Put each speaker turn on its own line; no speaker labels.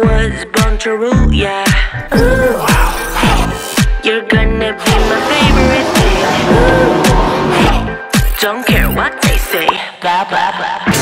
was born to rule, yeah. You're gonna be my favorite thing. Don't care what they say, blah blah blah.